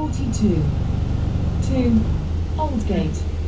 42 to Oldgate.